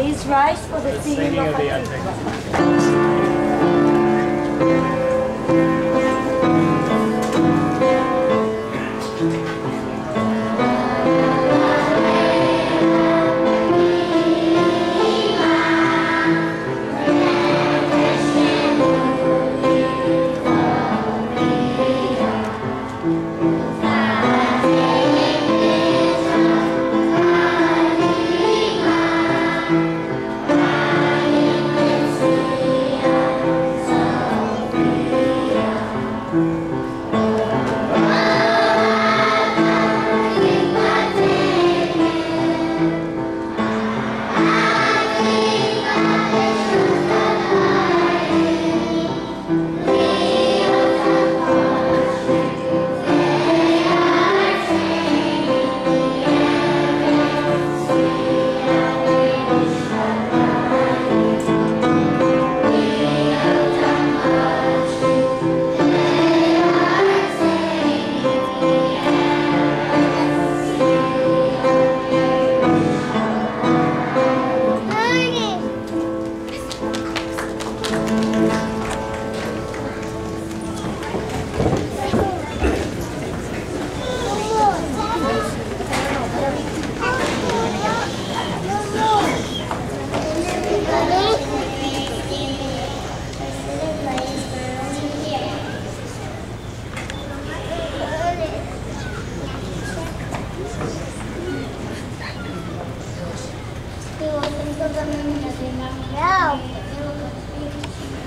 Please rise for the singing of the Hatikva.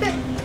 Thank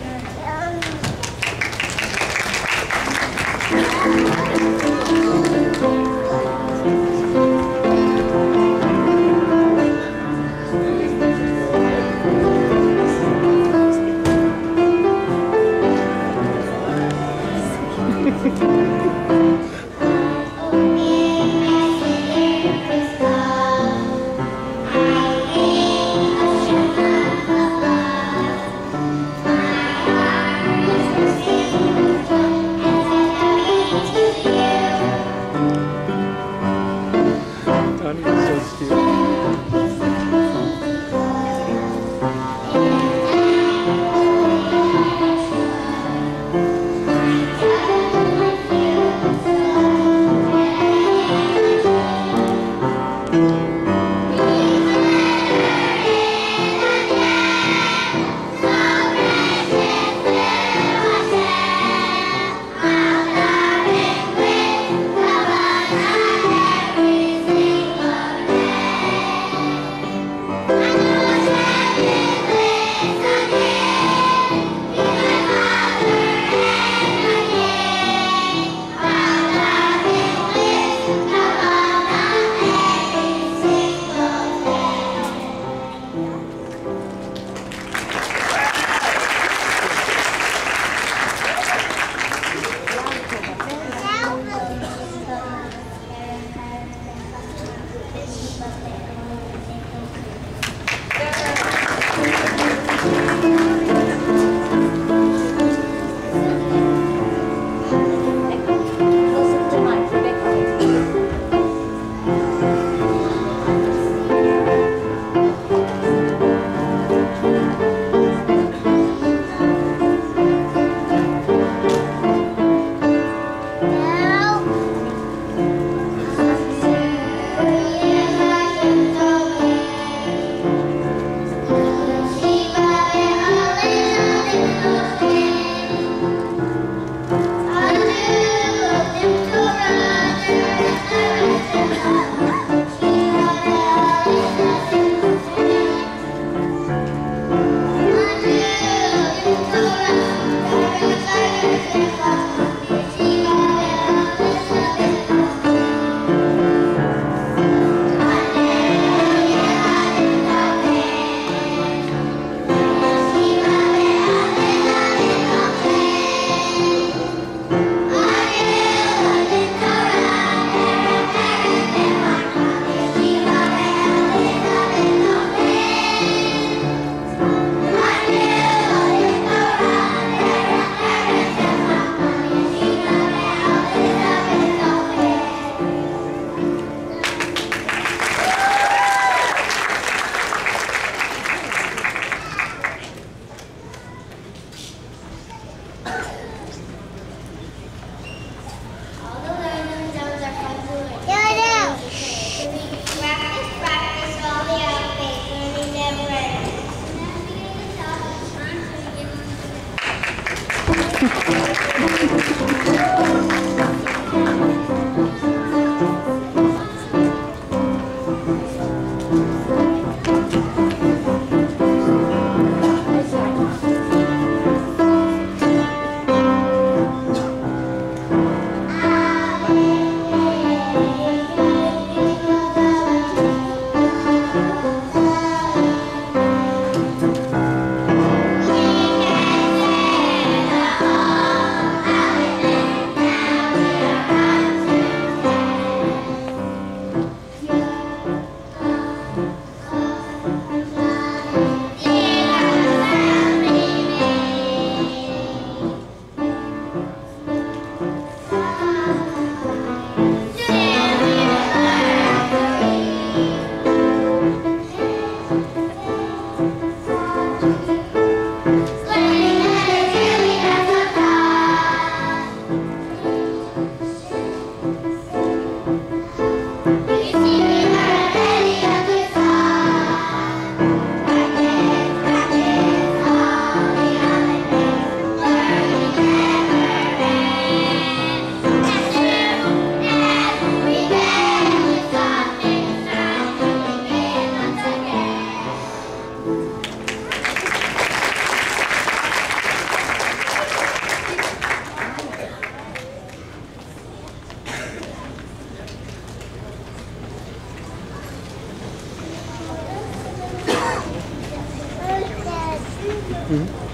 嗯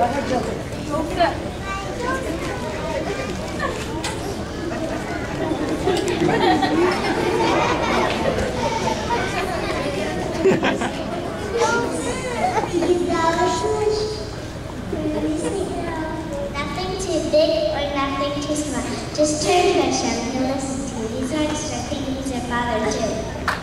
Nothing too big or nothing too small. Just turn to Hashem and listen to. He's our instructing, He's our Father too.